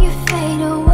you fade away.